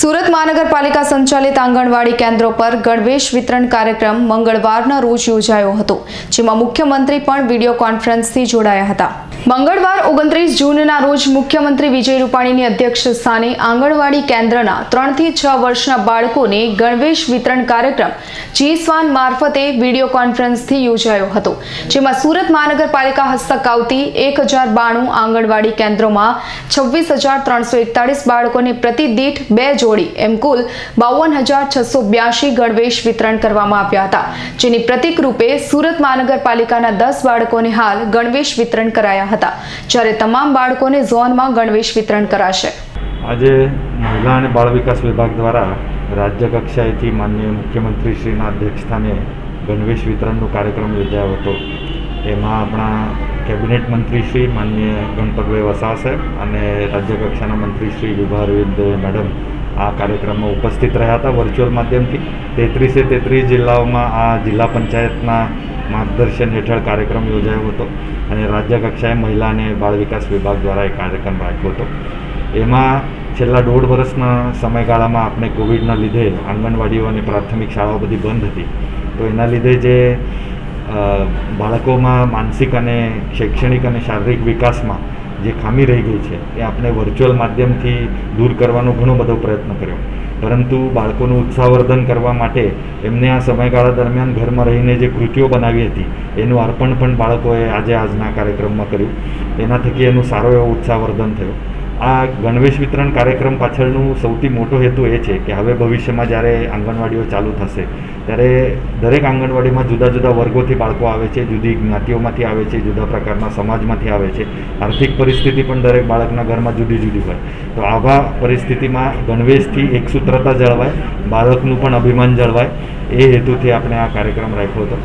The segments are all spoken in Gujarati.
સુરત મહાનગરપાલિકા સંચાલિત આંગણવાડી કેન્દ્રો પર ગણવેશ વિતરણ કાર્યક્રમ મંગળવારના રોજ યોજાયો હતો, જેમાં મુખ્યમંત્રી પણ વીડિયો કોન્ફરન્સથી જોડાયા હતા. મંગળવાર ઓગણત્રીસ જૂનના રોજ મુખ્યમંત્રી વિજય રૂપાણીની અધ્યક્ષ સ્થાને આંગણવાડી કેન્દ્રના ત્રણથી છ વર્ષના બાળકોને ગણવેશ વિતરણ કાર્યક્રમ જીસ્વાન મારફતે વીડિયો કોન્ફરન્સથી યોજાયો હતો, જેમાં સુરત મહાનગરપાલિકા હસ્તક આવતી એક હજાર બાણું આંગણવાડી કેન્દ્રોમાં છવ્વીસ હજાર ત્રણસો એકતાળીસ બાળકોને પ્રતિદીઠ બે જોડી, એમ કુલ બાવન હજાર છસો બ્યાસી ગણવેશ વિતરણ કરવામાં આવ્યા હતા, જેની પ્રતિકરૂપે સુરત મહાનગરપાલિકાના દસ બાળકોને હાલ ગણવેશ વિતરણ કરાયા હતા, જ્યારે તમામ બાળકોને ઝોનમાં ગણવેશ વિતરણ કરાશે. આજે મહિલા અને બાળ વિકાસ વિભાગ દ્વારા રાજ્ય કક્ષાએથી માનનીય મુખ્યમંત્રીશ્રીના અધ્યક્ષસ્થાને ગણવેશ વિતરણનો કાર્યક્રમ યોજાયો હતો. એમાં આપણા કેબિનેટ મંત્રી શ્રી, માનનીય ગણપતભાઈ વસા સાહેબ અને રાજ્ય કક્ષાના મંત્રી શ્રી, વિભારવિંદ મેડમ આ કાર્યક્રમમાં ઉપસ્થિત રહ્યા હતા વર્ચ્યુઅલ માધ્યમથી. તેત્રીસે તેત્રીસ જિલ્લાઓમાં આ જિલ્લા પંચાયતના માર્ગદર્શન હેઠળ કાર્યક્રમ યોજાયો હતો અને રાજ્ય કક્ષાએ મહિલા અને બાળ વિકાસ વિભાગ દ્વારા એ કાર્યક્રમ રાખ્યો હતો. એમાં છેલ્લા દોઢ વર્ષના સમયગાળામાં આપણે કોવિડના લીધે આંગણવાડીઓ અને પ્રાથમિક શાળાઓ બધી બંધ હતી. તો એના લીધે જે બાળકોમાં માનસિક અને શૈક્ષણિક અને શારીરિક વિકાસમાં જે ખામી રહી ગઈ છે, એ આપણે વર્ચ્યુઅલ માધ્યમથી દૂર કરવાનો ઘણો બધો પ્રયત્ન કર્યો. પરંતુ બાળકોનું ઉત્સાહવર્ધન કરવા માટે એમને આ સમયગાળા દરમિયાન ઘરમાં રહીને જે કૃતિઓ બનાવી હતી, એનું અર્પણ પણ બાળકોએ આજે આજના કાર્યક્રમમાં કર્યું. એના થકી એનું સારો એવો ઉત્સાહવર્ધન થયું. આ ગણવેશ વિતરણ કાર્યક્રમ પાછળનું સૌથી મોટો હેતુ એ છે કે હવે ભવિષ્યમાં જ્યારે આંગણવાડીઓ ચાલુ થશે, ત્યારે દરેક આંગણવાડીમાં જુદા જુદા વર્ગોથી બાળકો આવે છે, જુદી જ્ઞાતિઓમાંથી આવે છે, જુદા પ્રકારના સમાજમાંથી આવે છે. આર્થિક પરિસ્થિતિ પણ દરેક બાળકના ઘરમાં જુદી જુદી હોય. તો આવા પરિસ્થિતિમાં ગણવેશથી એકસૂત્રતા જળવાય, બાળકનું પણ અભિમાન જળવાય. એ હેતુથી આપણે આ કાર્યક્રમ રાખ્યો હતો.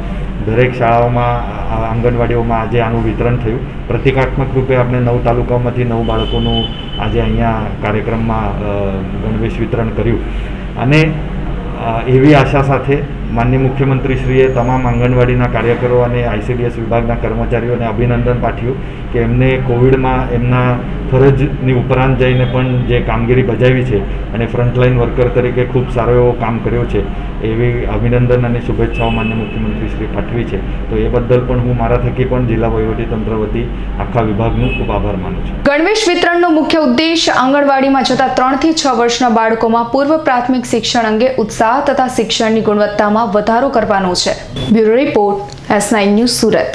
દરેક શાળાઓમાં આંગણવાડીઓમાં આજે આનું વિતરણ થયું. પ્રતિકાત્મક રૂપે આપણે નવ તાલુકાઓમાંથી નવ બાળકોનું આજે અહીંયા કાર્યક્રમમાં ગણવેશ વિતરણ કર્યું. અને એવી આશા સાથે માનનીય મુખ્યમંત્રીશ્રીએ તમામ આંગણવાડીના કાર્યકરો અને આઈસીડીએસ વિભાગના કર્મચારીઓને અભિનંદન પાઠવ્યું કે એમને કોવિડમાં એમના ફરજની ઉપરાંત જઈને પણ જે કામગીરી બજાવી છે અને ફ્રન્ટલાઈન વર્કર તરીકે ખૂબ સારો એવો કામ કર્યો છે, એવી અભિનંદન અને શુભેચ્છાઓ માન્ય મુખ્યમંત્રીશ્રી પાઠવી છે. તો એ બદલ પણ હું મારા થકી પણ જિલ્લા વહીવટીતંત્ર વતી આખા વિભાગનું ખૂબ આભાર માનું છું. ગણવેશ વિતરણનો મુખ્ય ઉદ્દેશ આંગણવાડીમાં જતા ત્રણથી છ વર્ષના બાળકોમાં પૂર્વ પ્રાથમિક શિક્ષણ અંગે ઉત્સાહ તથા શિક્ષણની ગુણવત્તામાં વધારો કરવાનો છે. Bureau report S nine news Surat.